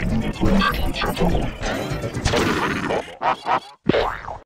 你遵守交通规则。